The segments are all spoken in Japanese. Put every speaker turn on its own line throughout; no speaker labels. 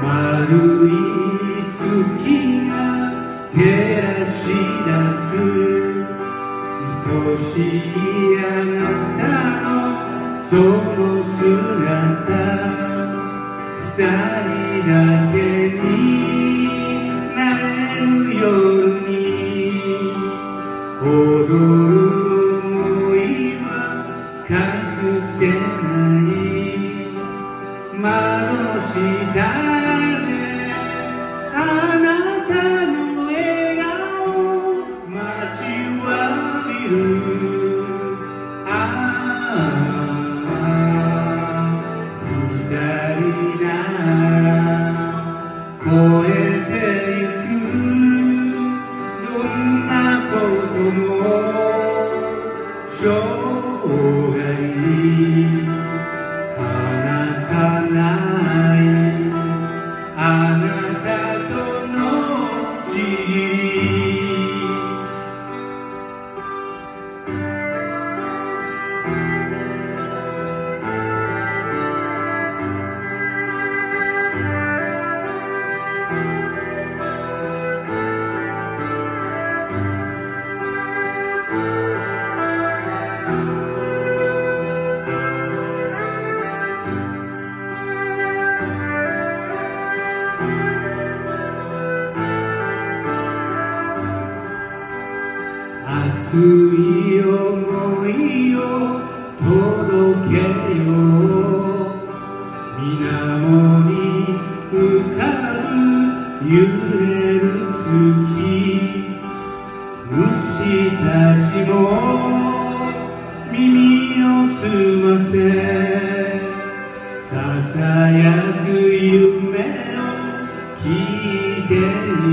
るい月が照らし出す。愛しいあなたのその姿。二人だけになれる夜に。踊る想いは隠せない。窓下ああ」「二人なあ」「超えていく」「どんなことも」「そう熱い想いを届けよう。水面に浮かぶ揺れる月。虫たちも耳を澄ませささやく夢を聞いてる。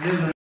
Live